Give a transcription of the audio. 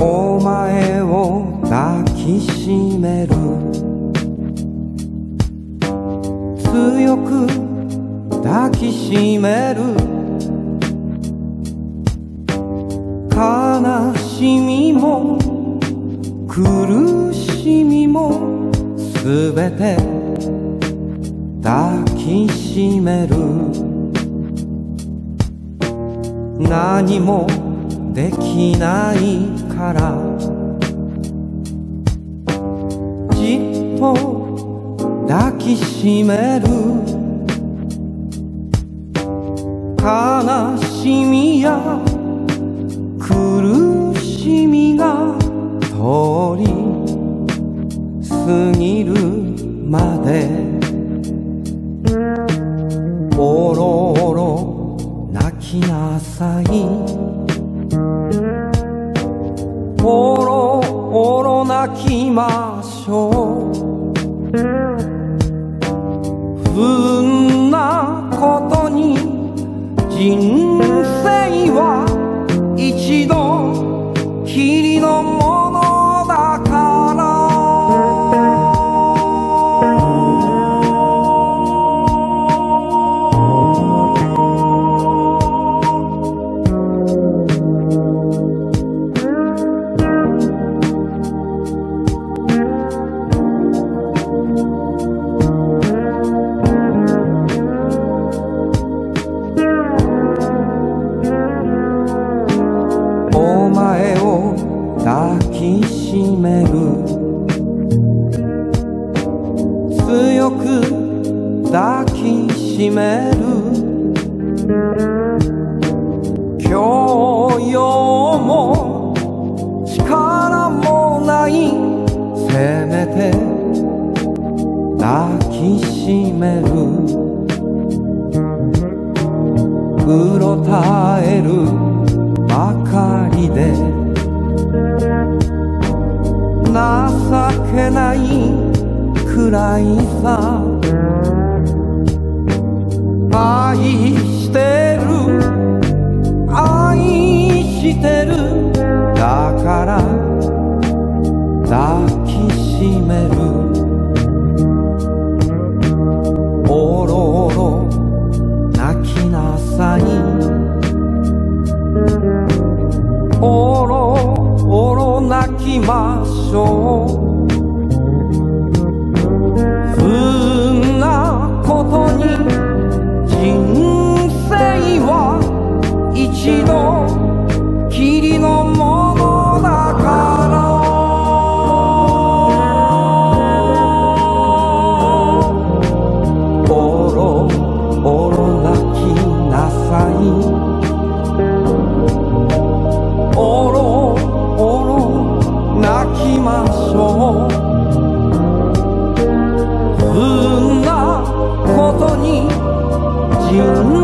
お前を抱きしめる。強く抱きしめる。悲しみも苦しみもすべて抱きしめる。何もできないから。じっと抱きしめる。悲しみや苦しみが通り過ぎるまで。おろおろ泣きなさい。おろおろ泣きましょう。不運なことに人抱きしめる。強く抱きしめる。教養も力もない。せめて抱きしめる。うろたえるばかりで。情けないくらいさ。愛してる。愛してる。だから抱きしめる。おろおろ泣きなさい。おろおろ泣きましょう。一度きりのものだから。おろおろ泣きなさい。おろおろ泣きましょう。不運なことに人